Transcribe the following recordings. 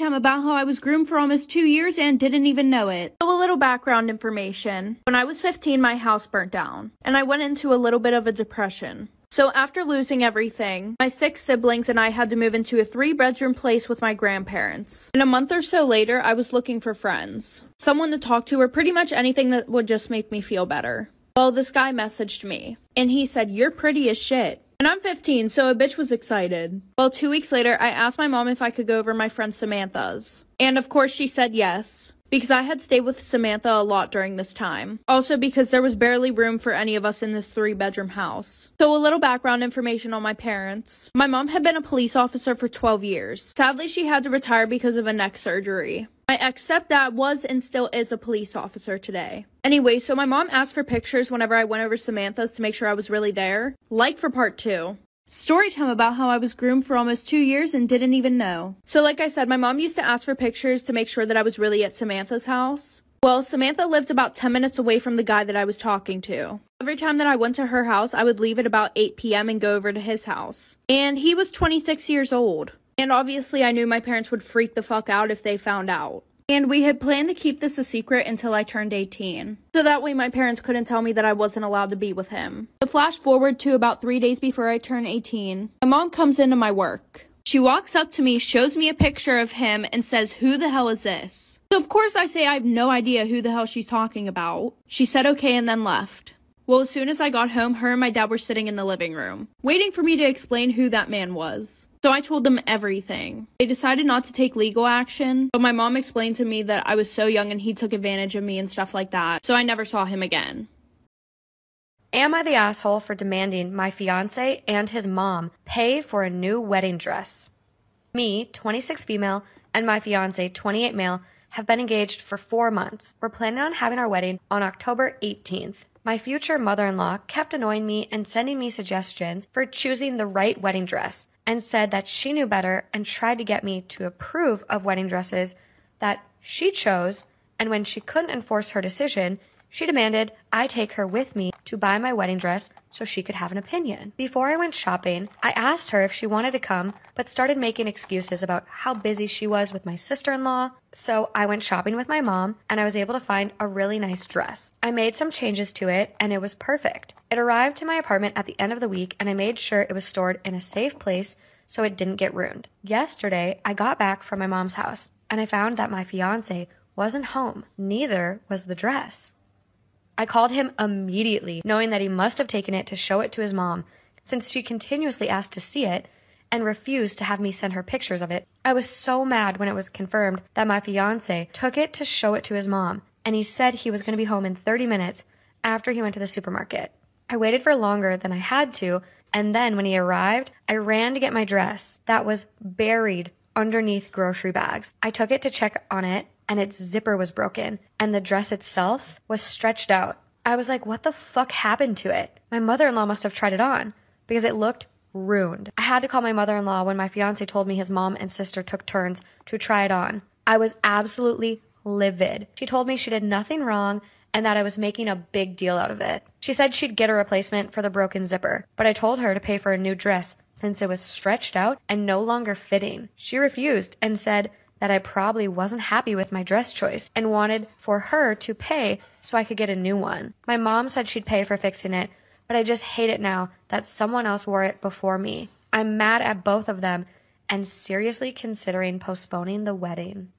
time about how I was groomed for almost two years and didn't even know it. So, a little background information. When I was 15, my house burnt down, and I went into a little bit of a depression. So, after losing everything, my six siblings and I had to move into a three bedroom place with my grandparents. And a month or so later, I was looking for friends, someone to talk to, or pretty much anything that would just make me feel better. Well, this guy messaged me, and he said, You're pretty as shit. And I'm 15, so a bitch was excited. Well, two weeks later, I asked my mom if I could go over my friend Samantha's. And of course, she said yes. Because I had stayed with Samantha a lot during this time. Also, because there was barely room for any of us in this three bedroom house. So, a little background information on my parents. My mom had been a police officer for 12 years. Sadly, she had to retire because of a neck surgery. My ex stepdad was and still is a police officer today. Anyway, so my mom asked for pictures whenever I went over Samantha's to make sure I was really there. Like for part two. Story time about how I was groomed for almost two years and didn't even know. So, like I said, my mom used to ask for pictures to make sure that I was really at Samantha's house. Well, Samantha lived about 10 minutes away from the guy that I was talking to. Every time that I went to her house, I would leave at about 8 p.m. and go over to his house. And he was 26 years old. And obviously, I knew my parents would freak the fuck out if they found out. And we had planned to keep this a secret until I turned 18. So that way my parents couldn't tell me that I wasn't allowed to be with him. The flash forward to about three days before I turn 18, my mom comes into my work. She walks up to me, shows me a picture of him, and says, Who the hell is this? So of course I say I have no idea who the hell she's talking about. She said okay and then left. Well, as soon as I got home, her and my dad were sitting in the living room, waiting for me to explain who that man was. So I told them everything. They decided not to take legal action, but my mom explained to me that I was so young and he took advantage of me and stuff like that, so I never saw him again. Am I the asshole for demanding my fiance and his mom pay for a new wedding dress? Me, 26 female, and my fiance, 28 male, have been engaged for four months. We're planning on having our wedding on October 18th. My future mother in law kept annoying me and sending me suggestions for choosing the right wedding dress and said that she knew better and tried to get me to approve of wedding dresses that she chose. And when she couldn't enforce her decision, she demanded I take her with me to buy my wedding dress so she could have an opinion. Before I went shopping, I asked her if she wanted to come, but started making excuses about how busy she was with my sister in law. So I went shopping with my mom and I was able to find a really nice dress. I made some changes to it and it was perfect. It arrived to my apartment at the end of the week and I made sure it was stored in a safe place so it didn't get ruined. Yesterday, I got back from my mom's house and I found that my fiance wasn't home. Neither was the dress. I called him immediately, knowing that he must have taken it to show it to his mom, since she continuously asked to see it and refused to have me send her pictures of it. I was so mad when it was confirmed that my fiance took it to show it to his mom, and he said he was going to be home in 30 minutes after he went to the supermarket. I waited for longer than I had to, and then when he arrived, I ran to get my dress that was buried underneath grocery bags. I took it to check on it and its zipper was broken, and the dress itself was stretched out. I was like, what the fuck happened to it? My mother in law must have tried it on because it looked ruined. I had to call my mother in law when my fiance told me his mom and sister took turns to try it on. I was absolutely livid. She told me she did nothing wrong and that I was making a big deal out of it. She said she'd get a replacement for the broken zipper, but I told her to pay for a new dress since it was stretched out and no longer fitting. She refused and said that I probably wasn't happy with my dress choice and wanted for her to pay so I could get a new one. My mom said she'd pay for fixing it, but I just hate it now that someone else wore it before me. I'm mad at both of them and seriously considering postponing the wedding.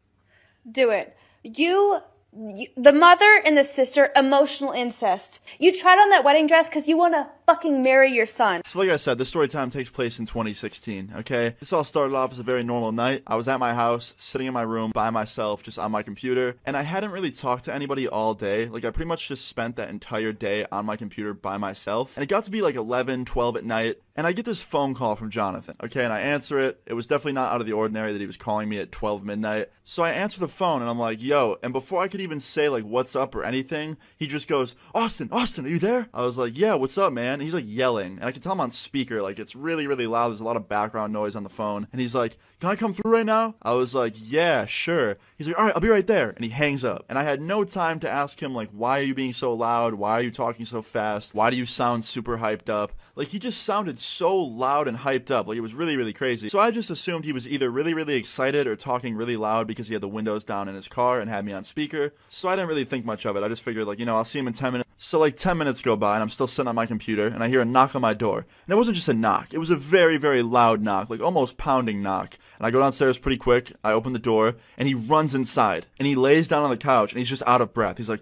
Do it. You you, the mother and the sister emotional incest. You tried on that wedding dress because you want to fucking marry your son. So, like I said, this story time takes place in 2016, okay? This all started off as a very normal night. I was at my house, sitting in my room by myself, just on my computer, and I hadn't really talked to anybody all day. Like, I pretty much just spent that entire day on my computer by myself. And it got to be like 11, 12 at night, and I get this phone call from Jonathan, okay? And I answer it. It was definitely not out of the ordinary that he was calling me at 12 midnight. So I answer the phone, and I'm like, yo, and before I could even say, like, what's up or anything, he just goes, Austin, Austin, are you there? I was like, yeah, what's up, man? And he's like yelling, and I can tell him on speaker, like it's really, really loud. There's a lot of background noise on the phone, and he's like, "Can I come through right now?" I was like, "Yeah, sure." He's like, "All right, I'll be right there," and he hangs up. And I had no time to ask him like, "Why are you being so loud? Why are you talking so fast? Why do you sound super hyped up?" Like he just sounded so loud and hyped up, like it was really, really crazy. So I just assumed he was either really, really excited or talking really loud because he had the windows down in his car and had me on speaker. So I didn't really think much of it. I just figured like, you know, I'll see him in 10 minutes. So like 10 minutes go by and I'm still sitting on my computer and I hear a knock on my door. And it wasn't just a knock. It was a very, very loud knock, like almost pounding knock. And I go downstairs pretty quick. I open the door and he runs inside and he lays down on the couch and he's just out of breath. He's like,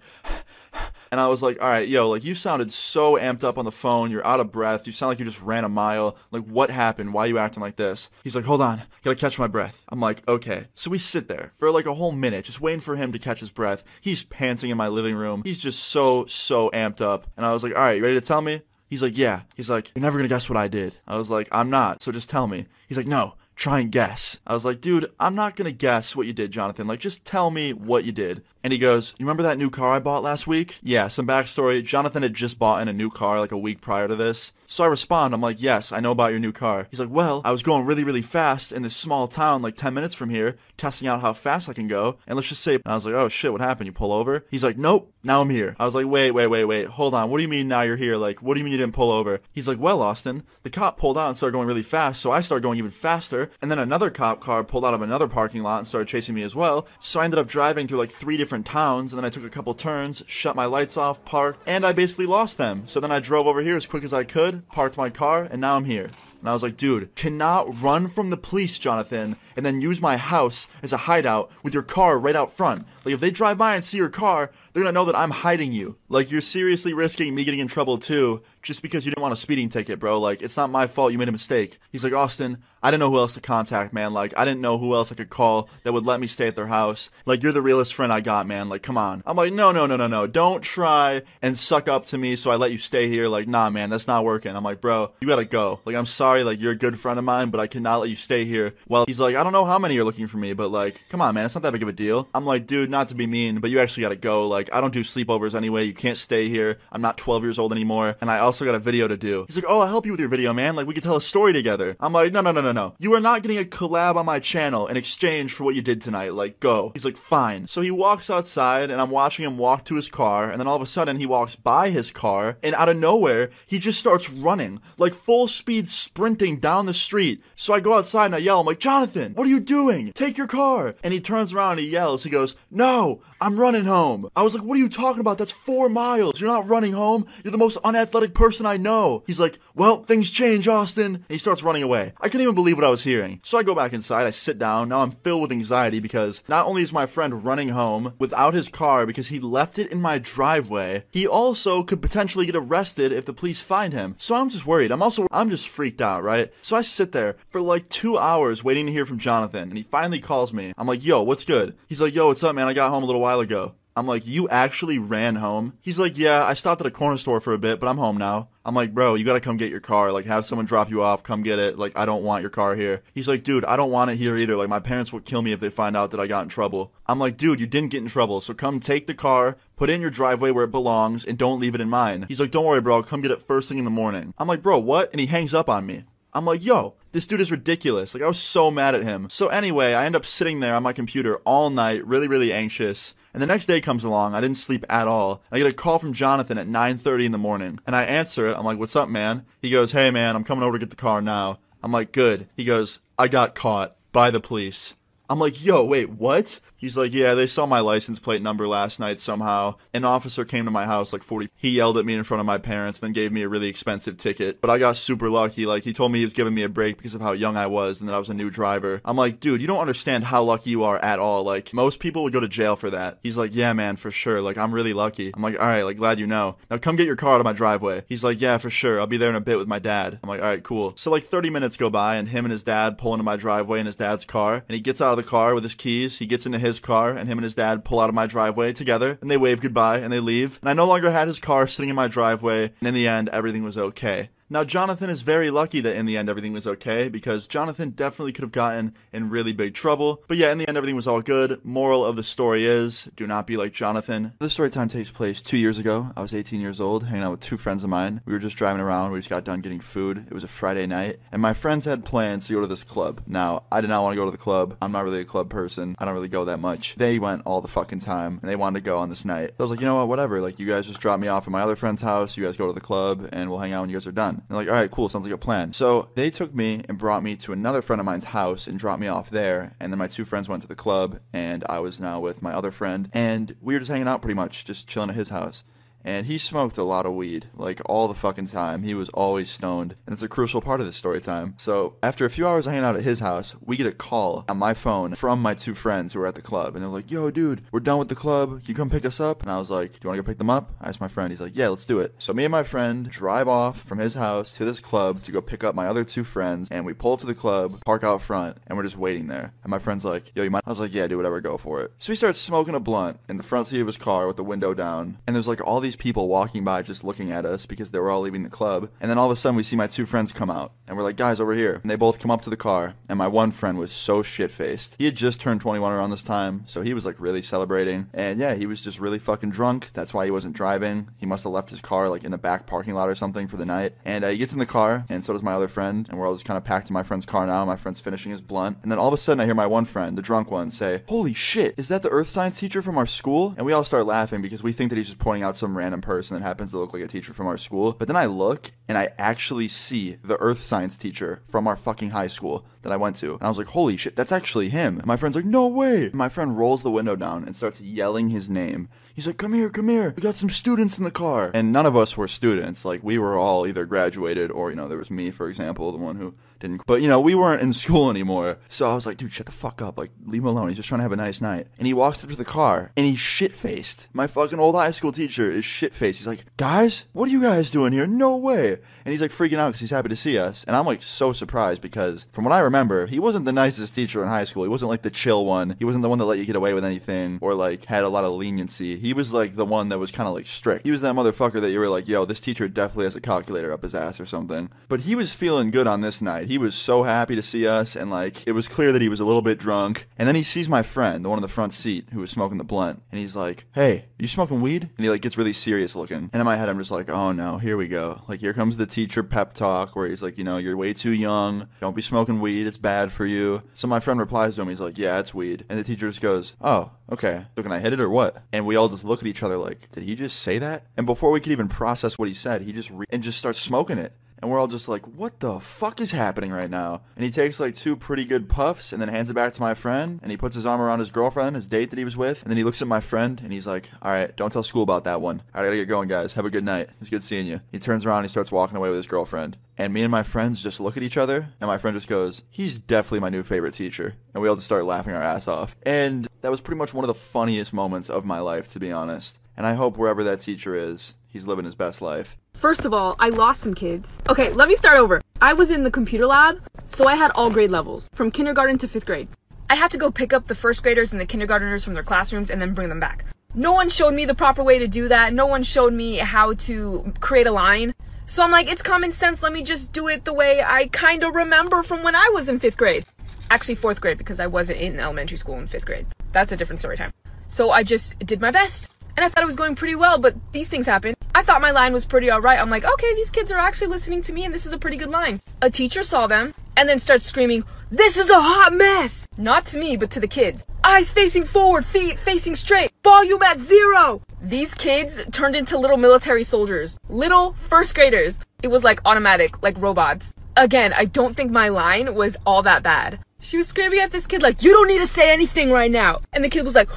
and I was like, all right, yo, like you sounded so amped up on the phone. You're out of breath. You sound like you just ran a mile. Like, what happened? Why are you acting like this? He's like, hold on. Gotta catch my breath. I'm like, okay. So we sit there for like a whole minute, just waiting for him to catch his breath. He's panting in my living room. He's just so, so amped up. And I was like, all right, you ready to tell me? He's like, yeah. He's like, you're never gonna guess what I did. I was like, I'm not. So just tell me. He's like, no try and guess. I was like, dude, I'm not gonna guess what you did, Jonathan. Like, just tell me what you did. And he goes, You remember that new car I bought last week? Yeah, some backstory. Jonathan had just bought in a new car like a week prior to this. So I respond, I'm like, Yes, I know about your new car. He's like, Well, I was going really, really fast in this small town like 10 minutes from here, testing out how fast I can go. And let's just say, I was like, Oh shit, what happened? You pull over? He's like, Nope, now I'm here. I was like, Wait, wait, wait, wait, hold on. What do you mean now you're here? Like, what do you mean you didn't pull over? He's like, Well, Austin, the cop pulled out and started going really fast, so I started going even faster. And then another cop car pulled out of another parking lot and started chasing me as well. So I ended up driving through like three different towns, and then I took a couple turns, shut my lights off, parked, and I basically lost them. So then I drove over here as quick as I could, parked my car, and now I'm here. And I was like, dude, cannot run from the police, Jonathan, and then use my house as a hideout with your car right out front. Like, if they drive by and see your car, they're gonna know that I'm hiding you. Like, you're seriously risking me getting in trouble too, just because you didn't want a speeding ticket, bro. Like, it's not my fault you made a mistake. He's like, Austin, I didn't know who else to contact, man. Like, I didn't know who else I could call that would let me stay at their house. Like, you're the realest friend I got, man. Like, come on. I'm like, no, no, no, no, no. Don't try and suck up to me so I let you stay here. Like, nah, man, that's not working. I'm like, bro, you gotta go. Like, I'm sorry, like, you're a good friend of mine, but I cannot let you stay here. Well, he's like, I don't know how many are looking for me, but like, come on, man, it's not that big of a deal. I'm like, dude, not to be mean, but you actually gotta go. Like, I don't do sleepovers anyway. You can't stay here. I'm not 12 years old anymore, and I also got a video to do. He's like, oh, I'll help you with your video, man. Like, we could tell a story together. I'm like, no, no, no, no, no. You are not getting a collab on my channel in exchange for what you did tonight. Like, go. He's like, fine. So he walks outside, and I'm watching him walk to his car, and then all of a sudden he walks by his car, and out of nowhere, he just starts running, like full speed sprinting down the street. So I go outside and I yell, I'm like, Jonathan, what are you doing? Take your car. And he turns around and he yells, he goes, No, I'm running home. I was like, What are you talking about? That's four miles. You're not running home. You're the most unathletic person I know. He's like, Well, things change, Austin. And he starts running away. I couldn't even believe what I was hearing. So I go back inside, I sit down. Now I'm filled with anxiety because not only is my friend running home without his car because he left it in my driveway, he also could potentially get arrested if the police find him. So I'm just worried. I'm also, I'm just freaked out, right? So I sit there for like two hours waiting to hear from Jonathan, and he finally calls me. I'm like, yo, what's good? He's like, yo, what's up, man? I got home a little while ago. I'm like, you actually ran home? He's like, yeah, I stopped at a corner store for a bit, but I'm home now. I'm like, bro, you gotta come get your car. Like, have someone drop you off, come get it. Like, I don't want your car here. He's like, dude, I don't want it here either. Like, my parents would kill me if they find out that I got in trouble. I'm like, dude, you didn't get in trouble, so come take the car, put it in your driveway where it belongs, and don't leave it in mine. He's like, don't worry, bro, I'll come get it first thing in the morning. I'm like, bro, what? And he hangs up on me. I'm like, yo, this dude is ridiculous. Like, I was so mad at him. So, anyway, I end up sitting there on my computer all night, really, really anxious. And the next day comes along, I didn't sleep at all. I get a call from Jonathan at 9:30 in the morning, and I answer it. I'm like, "What's up, man?" He goes, "Hey, man, I'm coming over to get the car now." I'm like, "Good." He goes, "I got caught by the police." I'm like, "Yo, wait, what?" He's like, yeah, they saw my license plate number last night somehow. An officer came to my house like 40. He yelled at me in front of my parents, then gave me a really expensive ticket. But I got super lucky. Like, he told me he was giving me a break because of how young I was and that I was a new driver. I'm like, dude, you don't understand how lucky you are at all. Like, most people would go to jail for that. He's like, yeah, man, for sure. Like, I'm really lucky. I'm like, all right, like, glad you know. Now come get your car out of my driveway. He's like, yeah, for sure. I'll be there in a bit with my dad. I'm like, all right, cool. So like 30 minutes go by and him and his dad pull into my driveway in his dad's car. And he gets out of the car with his keys. He gets into his car and him and his dad pull out of my driveway together and they wave goodbye and they leave. And I no longer had his car sitting in my driveway. And in the end, everything was okay. Now, Jonathan is very lucky that in the end everything was okay because Jonathan definitely could have gotten in really big trouble. But yeah, in the end everything was all good. Moral of the story is do not be like Jonathan. This story time takes place two years ago. I was 18 years old, hanging out with two friends of mine. We were just driving around. We just got done getting food. It was a Friday night, and my friends had plans to go to this club. Now, I did not want to go to the club. I'm not really a club person. I don't really go that much. They went all the fucking time, and they wanted to go on this night. So I was like, you know what, whatever. Like, you guys just drop me off at my other friend's house. You guys go to the club, and we'll hang out when you guys are done. And they're like, all right, cool, sounds like a plan. So they took me and brought me to another friend of mine's house and dropped me off there. And then my two friends went to the club, and I was now with my other friend, and we were just hanging out pretty much, just chilling at his house and he smoked a lot of weed, like all the fucking time. He was always stoned, and it's a crucial part of the story time. So after a few hours of hanging out at his house, we get a call on my phone from my two friends who were at the club, and they're like, "Yo, dude, we're done with the club. Can you come pick us up?" And I was like, "Do you want to go pick them up?" I asked my friend. He's like, "Yeah, let's do it." So me and my friend drive off from his house to this club to go pick up my other two friends, and we pull up to the club, park out front, and we're just waiting there. And my friend's like, "Yo, you mind?" I was like, "Yeah, do whatever, go for it." So we start smoking a blunt in the front seat of his car with the window down, and there's like all these people walking by just looking at us because they were all leaving the club. And then all of a sudden we see my two friends come out and we're like, guys, over here. And they both come up to the car and my one friend was so shit faced. He had just turned 21 around this time, so he was like really celebrating. And yeah, he was just really fucking drunk. That's why he wasn't driving. He must have left his car like in the back parking lot or something for the night. And uh, he gets in the car and so does my other friend. And we're all just kind of packed in my friend's car now. My friend's finishing his blunt. And then all of a sudden I hear my one friend, the drunk one, say, Holy shit, is that the earth science teacher from our school? And we all start laughing because we think that he's just pointing out some random person that happens to look like a teacher from our school. But then I look and I actually see the earth science teacher from our fucking high school that I went to. And I was like, holy shit, that's actually him. And my friend's like, no way. And my friend rolls the window down and starts yelling his name. He's like, come here, come here. We got some students in the car. And none of us were students. Like, we were all either graduated or, you know, there was me, for example, the one who didn't. But, you know, we weren't in school anymore. So I was like, dude, shut the fuck up. Like, leave him alone. He's just trying to have a nice night. And he walks up to the car and he's shit faced. My fucking old high school teacher is shit faced. He's like, guys, what are you guys doing here? No way. And he's like freaking out because he's happy to see us. And I'm like so surprised because from what I remember, he wasn't the nicest teacher in high school. He wasn't like the chill one. He wasn't the one that let you get away with anything or like had a lot of leniency. He was like the one that was kind of like strict. He was that motherfucker that you were like, yo, this teacher definitely has a calculator up his ass or something. But he was feeling good on this night. He was so happy to see us and like it was clear that he was a little bit drunk. And then he sees my friend, the one in the front seat who was smoking the blunt, and he's like, hey, you smoking weed? And he like gets really serious looking. And in my head, I'm just like, oh no, here we go. Like here comes the teacher pep talk where he's like, you know, you're way too young. Don't be smoking weed. It's bad for you. So my friend replies to him. He's like, yeah, it's weed. And the teacher just goes, oh, okay. So can I hit it or what? And we all just look at each other like, did he just say that? And before we could even process what he said, he just re- and just starts smoking it. And we're all just like, what the fuck is happening right now? And he takes like two pretty good puffs and then hands it back to my friend. And he puts his arm around his girlfriend, his date that he was with. And then he looks at my friend and he's like, all right, don't tell school about that one. All right, I gotta get going, guys. Have a good night. It's good seeing you. He turns around and he starts walking away with his girlfriend. And me and my friends just look at each other, and my friend just goes, He's definitely my new favorite teacher. And we all just start laughing our ass off. And that was pretty much one of the funniest moments of my life, to be honest. And I hope wherever that teacher is, he's living his best life. First of all, I lost some kids. Okay, let me start over. I was in the computer lab, so I had all grade levels, from kindergarten to fifth grade. I had to go pick up the first graders and the kindergarteners from their classrooms and then bring them back. No one showed me the proper way to do that. No one showed me how to create a line. So I'm like, it's common sense. Let me just do it the way I kind of remember from when I was in fifth grade. Actually, fourth grade, because I wasn't in elementary school in fifth grade. That's a different story time. So I just did my best. And I thought it was going pretty well, but these things happen. I thought my line was pretty alright. I'm like, okay, these kids are actually listening to me and this is a pretty good line. A teacher saw them and then starts screaming, this is a hot mess! Not to me, but to the kids. Eyes facing forward, feet facing straight, volume at zero! These kids turned into little military soldiers. Little first graders. It was like automatic, like robots. Again, I don't think my line was all that bad. She was screaming at this kid like, you don't need to say anything right now. And the kid was like,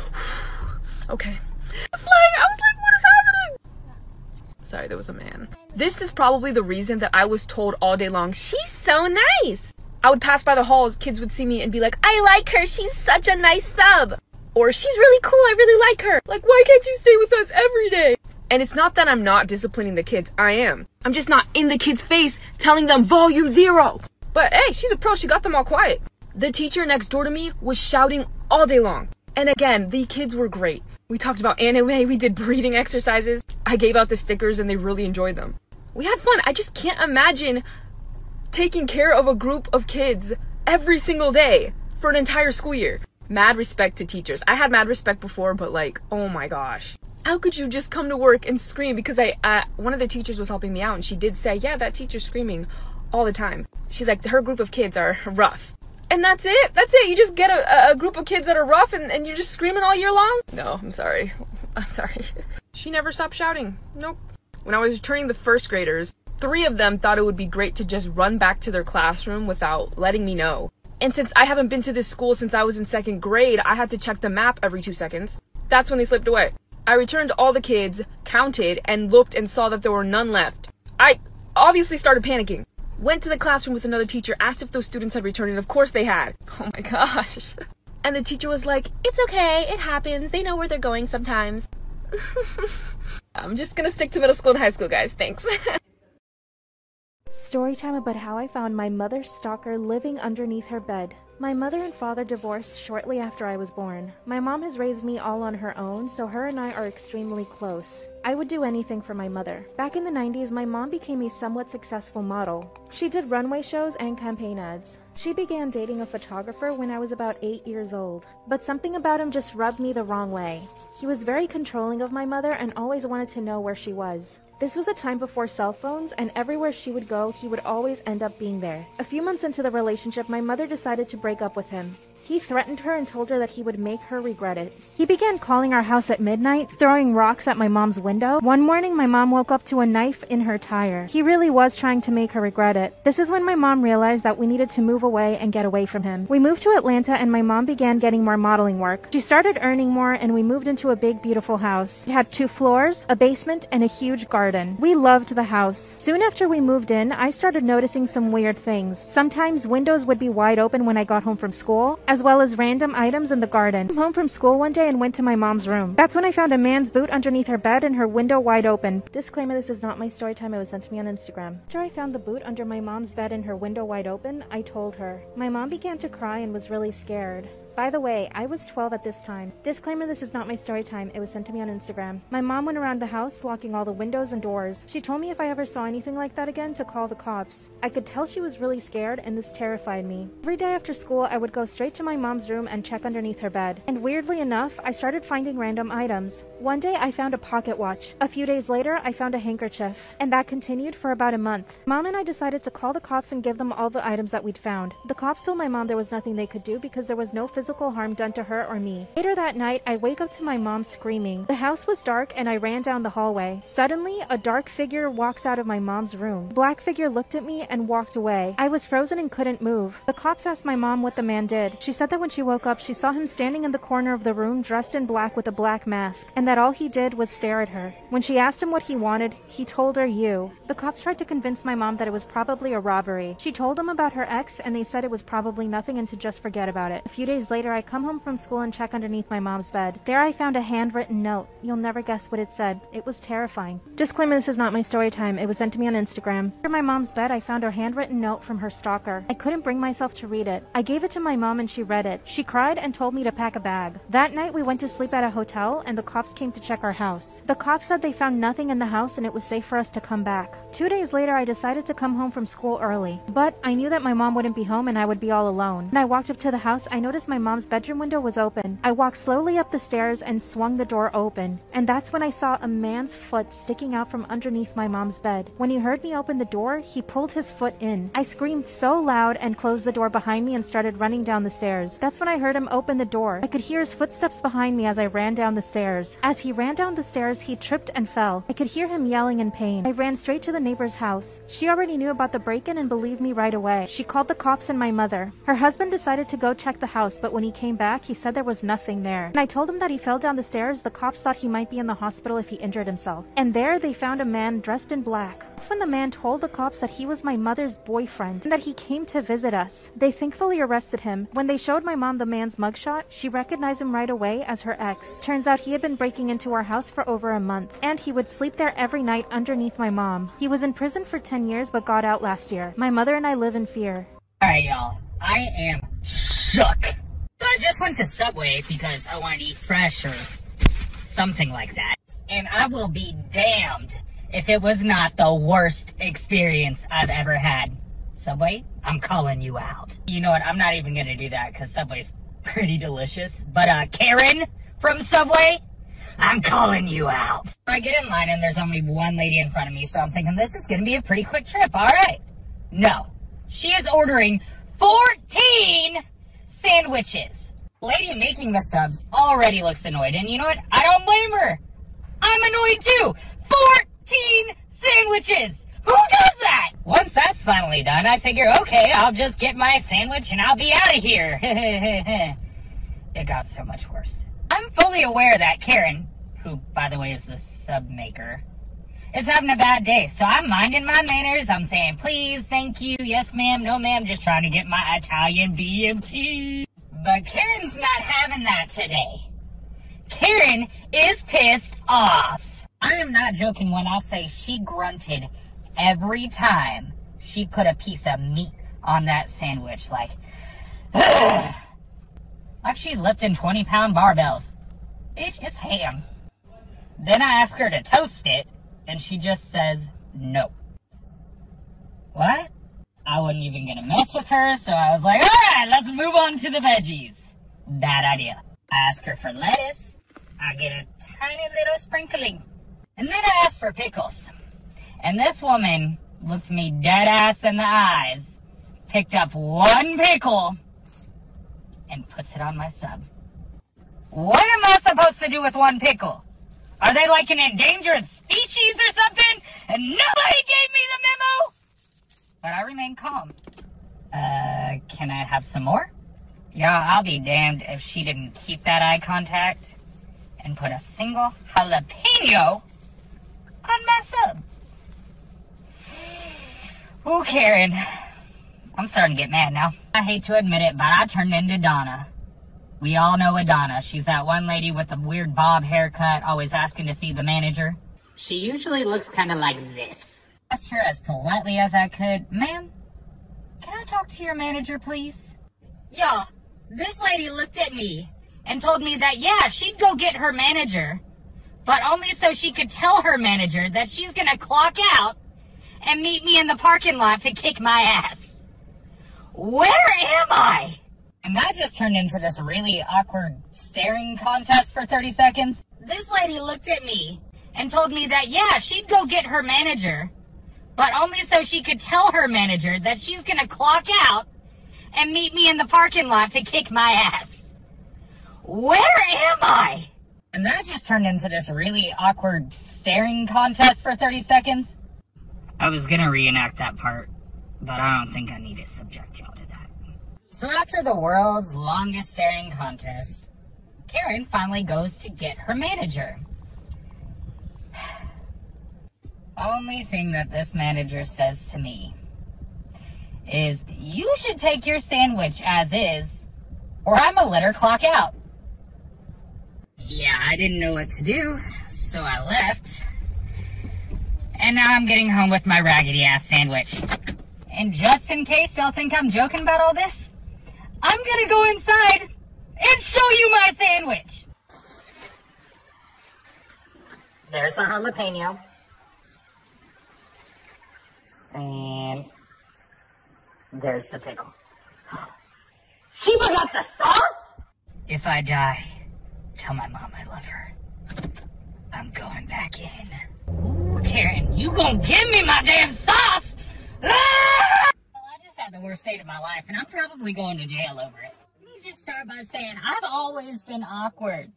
okay. It's like, I was like, what is happening? Sorry, there was a man. This is probably the reason that I was told all day long, she's so nice. I would pass by the halls, kids would see me and be like, I like her, she's such a nice sub. Or she's really cool, I really like her. Like, why can't you stay with us every day? And it's not that I'm not disciplining the kids, I am. I'm just not in the kids' face telling them volume zero. But hey, she's a pro, she got them all quiet. The teacher next door to me was shouting all day long. And again, the kids were great. We talked about anime, we did breathing exercises. I gave out the stickers and they really enjoyed them. We had fun. I just can't imagine taking care of a group of kids every single day for an entire school year. Mad respect to teachers. I had mad respect before, but like, oh my gosh. How could you just come to work and scream? Because I, uh, one of the teachers was helping me out and she did say, yeah, that teacher's screaming all the time. She's like, her group of kids are rough. And that's it. That's it. You just get a, a group of kids that are rough and, and you're just screaming all year long? No, I'm sorry. I'm sorry. she never stopped shouting. Nope. When I was returning the first graders, three of them thought it would be great to just run back to their classroom without letting me know. And since I haven't been to this school since I was in second grade, I had to check the map every two seconds. That's when they slipped away. I returned all the kids, counted, and looked and saw that there were none left. I obviously started panicking. Went to the classroom with another teacher, asked if those students had returned, and of course they had. Oh my gosh. And the teacher was like, It's okay, it happens. They know where they're going sometimes. I'm just gonna stick to middle school and high school, guys. Thanks. Story time about how I found my mother's stalker living underneath her bed. My mother and father divorced shortly after I was born. My mom has raised me all on her own, so her and I are extremely close. I would do anything for my mother. Back in the 90s, my mom became a somewhat successful model. She did runway shows and campaign ads. She began dating a photographer when I was about 8 years old. But something about him just rubbed me the wrong way. He was very controlling of my mother and always wanted to know where she was. This was a time before cell phones, and everywhere she would go, he would always end up being there. A few months into the relationship, my mother decided to break up with him. He threatened her and told her that he would make her regret it. He began calling our house at midnight, throwing rocks at my mom's window. One morning, my mom woke up to a knife in her tire. He really was trying to make her regret it. This is when my mom realized that we needed to move away and get away from him. We moved to Atlanta and my mom began getting more modeling work. She started earning more and we moved into a big, beautiful house. It had two floors, a basement, and a huge garden. We loved the house. Soon after we moved in, I started noticing some weird things. Sometimes windows would be wide open when I got home from school as well as random items in the garden. I came home from school one day and went to my mom's room. That's when I found a man's boot underneath her bed and her window wide open. Disclaimer, this is not my story time, it was sent to me on Instagram. After I found the boot under my mom's bed and her window wide open, I told her. My mom began to cry and was really scared. By the way, I was 12 at this time. Disclaimer this is not my story time, it was sent to me on Instagram. My mom went around the house locking all the windows and doors. She told me if I ever saw anything like that again to call the cops. I could tell she was really scared and this terrified me. Every day after school, I would go straight to my mom's room and check underneath her bed. And weirdly enough, I started finding random items. One day I found a pocket watch. A few days later, I found a handkerchief. And that continued for about a month. Mom and I decided to call the cops and give them all the items that we'd found. The cops told my mom there was nothing they could do because there was no physical physical harm done to her or me. Later that night, I wake up to my mom screaming. The house was dark and I ran down the hallway. Suddenly, a dark figure walks out of my mom's room. The black figure looked at me and walked away. I was frozen and couldn't move. The cops asked my mom what the man did. She said that when she woke up, she saw him standing in the corner of the room dressed in black with a black mask, and that all he did was stare at her. When she asked him what he wanted, he told her you. The cops tried to convince my mom that it was probably a robbery. She told him about her ex, and they said it was probably nothing and to just forget about it. A few days later, I come home from school and check underneath my mom's bed. There I found a handwritten note. You'll never guess what it said. It was terrifying. Disclaimer this is not my story time. It was sent to me on Instagram. Under my mom's bed, I found a handwritten note from her stalker. I couldn't bring myself to read it. I gave it to my mom and she read it. She cried and told me to pack a bag. That night, we went to sleep at a hotel and the cops came to check our house. The cops said they found nothing in the house and it was safe for us to come back. Two days later, I decided to come home from school early. But I knew that my mom wouldn't be home and I would be all alone. When I walked up to the house, I noticed my mom's bedroom window was open. I walked slowly up the stairs and swung the door open. And that's when I saw a man's foot sticking out from underneath my mom's bed. When he heard me open the door, he pulled his foot in. I screamed so loud and closed the door behind me and started running down the stairs. That's when I heard him open the door. I could hear his footsteps behind me as I ran down the stairs. As he ran down the stairs, he tripped and fell. I could hear him yelling in pain. I ran straight to the neighbor's house. She already knew about the break-in and believed me right away. She called the cops and my mother. Her husband decided to go check the house, but when he came back, he said there was nothing there. And I told him that he fell down the stairs, the cops thought he might be in the hospital if he injured himself. And there they found a man dressed in black. That's when the man told the cops that he was my mother's boyfriend and that he came to visit us. They thankfully arrested him. When they showed my mom the man's mugshot, she recognized him right away as her ex. Turns out he had been breaking into our house for over a month, and he would sleep there every night underneath my mom. He was in prison for 10 years but got out last year. My mother and I live in fear. Alright, y'all. I am shook. Just went to Subway because I wanted to eat fresh or something like that. And I will be damned if it was not the worst experience I've ever had. Subway, I'm calling you out. You know what? I'm not even gonna do that because Subway's pretty delicious. But uh, Karen from Subway, I'm calling you out. I get in line and there's only one lady in front of me, so I'm thinking this is gonna be a pretty quick trip. All right. No, she is ordering 14 sandwiches. Lady making the subs already looks annoyed, and you know what? I don't blame her. I'm annoyed too. 14 sandwiches. Who does that? Once that's finally done, I figure, okay, I'll just get my sandwich and I'll be out of here. it got so much worse. I'm fully aware that Karen, who, by the way, is the sub maker, is having a bad day. So I'm minding my manners. I'm saying, please, thank you, yes, ma'am, no, ma'am, just trying to get my Italian BMT. But Karen's not having that today. Karen is pissed off. I am not joking when I say she grunted every time she put a piece of meat on that sandwich. Like, like she's lifting 20 pound barbells. Bitch, it's ham. Then I ask her to toast it, and she just says no. What? I wasn't even gonna mess with her, so I was like, alright, let's move on to the veggies. Bad idea. I ask her for lettuce, I get a tiny little sprinkling. And then I ask for pickles. And this woman looked me dead ass in the eyes, picked up one pickle, and puts it on my sub. What am I supposed to do with one pickle? Are they like an endangered species or something? And nobody gave me the memo? But I remain calm. Uh, can I have some more? Yeah, I'll be damned if she didn't keep that eye contact and put a single jalapeno on my sub. Oh, Karen. I'm starting to get mad now. I hate to admit it, but I turned into Donna. We all know a Donna. She's that one lady with the weird bob haircut, always asking to see the manager. She usually looks kind of like this. Asked her as politely as I could, ma'am, can I talk to your manager, please? Yeah, this lady looked at me and told me that, yeah, she'd go get her manager, but only so she could tell her manager that she's gonna clock out and meet me in the parking lot to kick my ass. Where am I? And that just turned into this really awkward staring contest for 30 seconds. This lady looked at me and told me that, yeah, she'd go get her manager, but only so she could tell her manager that she's gonna clock out and meet me in the parking lot to kick my ass. Where am I? And that just turned into this really awkward staring contest for 30 seconds. I was gonna reenact that part, but I don't think I need to subject y'all to that. So after the world's longest staring contest, Karen finally goes to get her manager. Only thing that this manager says to me is, you should take your sandwich as is, or I'm gonna let her clock out. Yeah, I didn't know what to do, so I left. And now I'm getting home with my raggedy ass sandwich. And just in case y'all think I'm joking about all this, I'm gonna go inside and show you my sandwich. There's the jalapeno. And there's the pickle. She forgot the sauce? If I die, tell my mom I love her. I'm going back in. Ooh, Karen, you gonna give me my damn sauce? Ah! Well, I just had the worst date of my life, and I'm probably going to jail over it. Let me just start by saying I've always been awkward.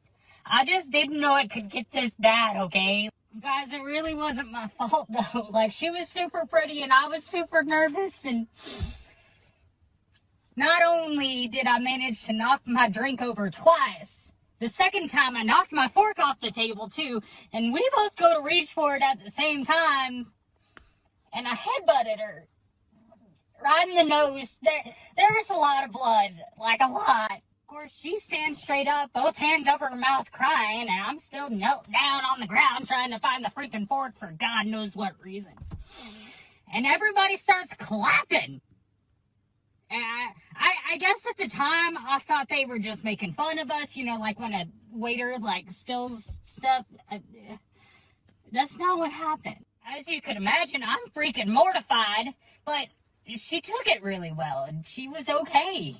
I just didn't know it could get this bad, okay? Guys, it really wasn't my fault though. Like, she was super pretty and I was super nervous and not only did I manage to knock my drink over twice, the second time I knocked my fork off the table too, and we both go to reach for it at the same time, and I headbutted her right in the nose. There, there was a lot of blood, like a lot. Of course, she stands straight up, both hands over her mouth, crying, and I'm still knelt down on the ground trying to find the freaking fork for God knows what reason. And everybody starts clapping. And I, I, I guess at the time I thought they were just making fun of us, you know, like when a waiter like spills stuff. Uh, that's not what happened. As you can imagine, I'm freaking mortified, but she took it really well and she was okay.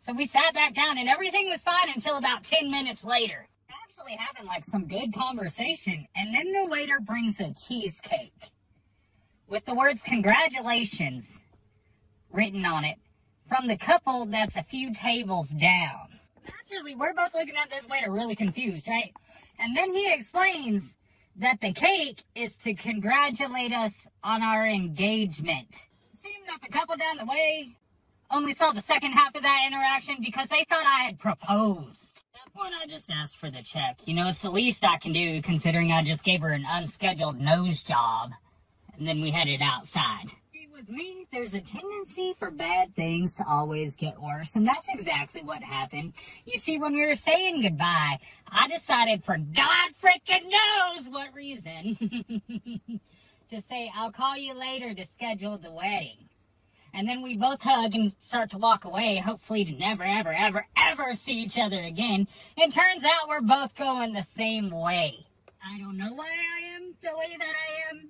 So we sat back down and everything was fine until about 10 minutes later. Actually having like some good conversation and then the waiter brings a cheesecake with the words congratulations written on it from the couple that's a few tables down. Naturally, we're both looking at this waiter really confused, right? And then he explains that the cake is to congratulate us on our engagement. Seemed that the couple down the way only saw the second half of that interaction because they thought I had proposed. At that point, I just asked for the check. You know, it's the least I can do considering I just gave her an unscheduled nose job. And then we headed outside. With me, there's a tendency for bad things to always get worse, and that's exactly what happened. You see, when we were saying goodbye, I decided for God freaking knows what reason to say, I'll call you later to schedule the wedding. And then we both hug and start to walk away, hopefully to never, ever, ever, ever see each other again. It turns out we're both going the same way. I don't know why I am the way that I am,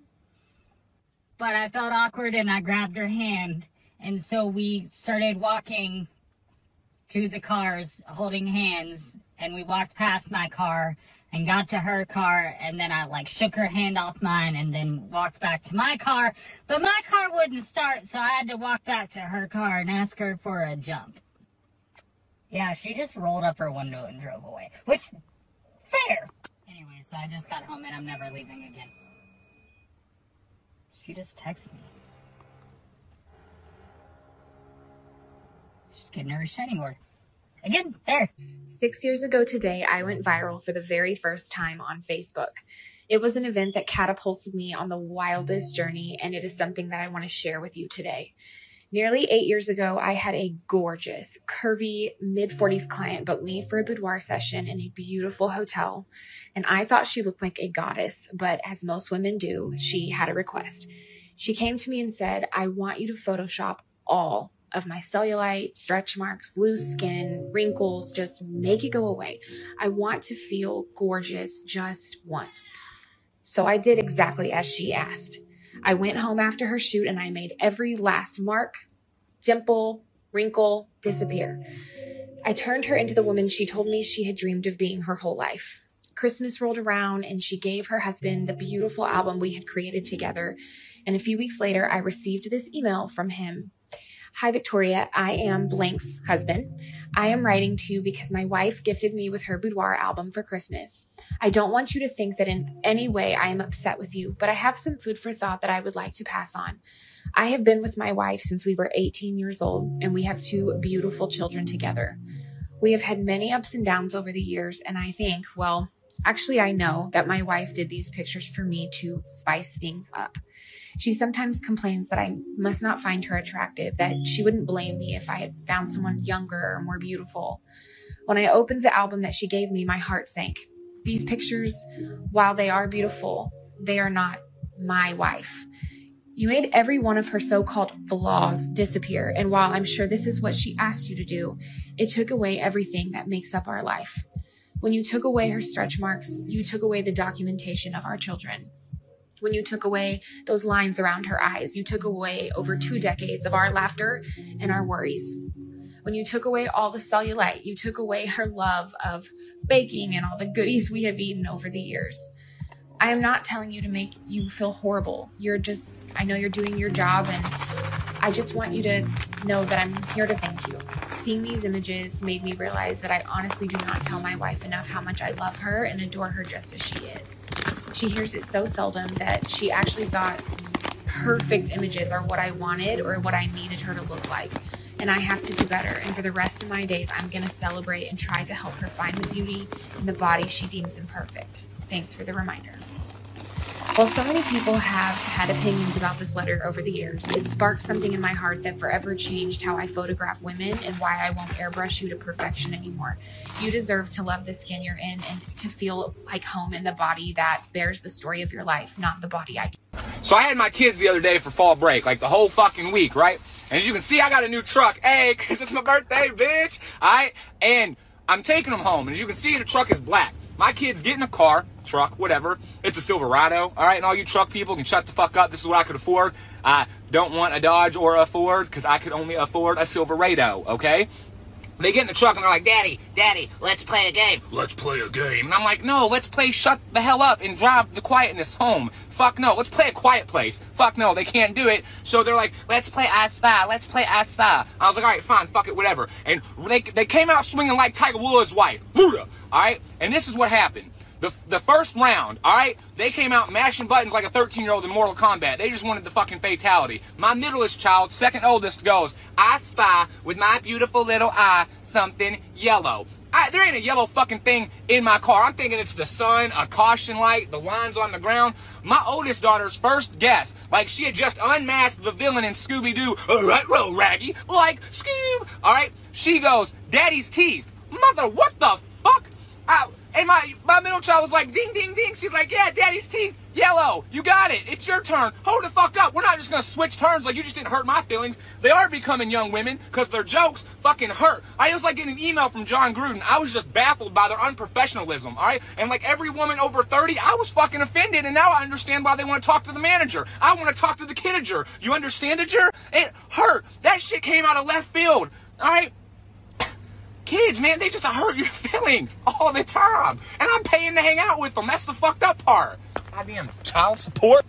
but I felt awkward and I grabbed her hand. And so we started walking to the cars holding hands and we walked past my car and got to her car and then I like shook her hand off mine and then walked back to my car. But my car wouldn't start so I had to walk back to her car and ask her for a jump. Yeah, she just rolled up her window and drove away. Which, fair. Anyway, so I just got home and I'm never leaving again. She just texted me. She's getting her restraining order. Again, there. Six years ago today, I went viral for the very first time on Facebook. It was an event that catapulted me on the wildest journey, and it is something that I want to share with you today. Nearly eight years ago, I had a gorgeous, curvy, mid 40s client book me for a boudoir session in a beautiful hotel. And I thought she looked like a goddess, but as most women do, she had a request. She came to me and said, I want you to Photoshop all of my cellulite, stretch marks, loose skin, wrinkles, just make it go away. I want to feel gorgeous just once. So I did exactly as she asked. I went home after her shoot and I made every last mark, dimple, wrinkle disappear. I turned her into the woman she told me she had dreamed of being her whole life. Christmas rolled around and she gave her husband the beautiful album we had created together. And a few weeks later, I received this email from him Hi, Victoria. I am Blank's husband. I am writing to you because my wife gifted me with her boudoir album for Christmas. I don't want you to think that in any way I am upset with you, but I have some food for thought that I would like to pass on. I have been with my wife since we were 18 years old, and we have two beautiful children together. We have had many ups and downs over the years, and I think, well, Actually, I know that my wife did these pictures for me to spice things up. She sometimes complains that I must not find her attractive, that she wouldn't blame me if I had found someone younger or more beautiful. When I opened the album that she gave me, my heart sank. These pictures, while they are beautiful, they are not my wife. You made every one of her so called flaws disappear, and while I'm sure this is what she asked you to do, it took away everything that makes up our life. When you took away her stretch marks, you took away the documentation of our children. When you took away those lines around her eyes, you took away over two decades of our laughter and our worries. When you took away all the cellulite, you took away her love of baking and all the goodies we have eaten over the years. I am not telling you to make you feel horrible. You're just, I know you're doing your job, and I just want you to know that I'm here to thank you seeing these images made me realize that I honestly do not tell my wife enough how much I love her and adore her just as she is. She hears it so seldom that she actually thought perfect images are what I wanted or what I needed her to look like. And I have to do better. And for the rest of my days, I'm going to celebrate and try to help her find the beauty in the body she deems imperfect. Thanks for the reminder. While so many people have had opinions about this letter over the years, it sparked something in my heart that forever changed how I photograph women and why I won't airbrush you to perfection anymore. You deserve to love the skin you're in and to feel like home in the body that bears the story of your life, not the body I. So I had my kids the other day for fall break, like the whole fucking week, right? And as you can see, I got a new truck. Hey, cause it's my birthday, bitch. Alright? And I'm taking them home. And as you can see, the truck is black. My kids get in a car, truck, whatever. It's a Silverado, all right? And all you truck people can shut the fuck up. This is what I could afford. I don't want a Dodge or a Ford because I could only afford a Silverado, okay? They get in the truck and they're like, Daddy, Daddy, let's play a game. Let's play a game. And I'm like, no, let's play shut the hell up and drive the quietness home. Fuck no, let's play a quiet place. Fuck no, they can't do it. So they're like, let's play I Spy, let's play I Spy. I was like, all right, fine, fuck it, whatever. And they, they came out swinging like Tiger Woods' wife, Buddha, all right? And this is what happened. The, the first round, all right, they came out mashing buttons like a 13 year old in Mortal Kombat. They just wanted the fucking fatality. My middleest child, second oldest, goes, I spy with my beautiful little eye something yellow. I, there ain't a yellow fucking thing in my car. I'm thinking it's the sun, a caution light, the lines on the ground. My oldest daughter's first guess, like she had just unmasked the villain in Scooby Doo, all oh, right, roll raggy, like Scoob. All right, she goes, Daddy's teeth. Mother, what the fuck? I, and my, my middle child was like, ding, ding, ding. She's like, yeah, daddy's teeth, yellow. You got it. It's your turn. Hold the fuck up. We're not just going to switch turns like you just didn't hurt my feelings. They are becoming young women because their jokes fucking hurt. I was like getting an email from Jon Gruden. I was just baffled by their unprofessionalism, all right? And like every woman over 30, I was fucking offended. And now I understand why they want to talk to the manager. I want to talk to the kidager. You understand it, It hurt. That shit came out of left field, all right? Kids, man, they just hurt your feelings all the time. And I'm paying to hang out with them. That's the fucked up part. Goddamn child support.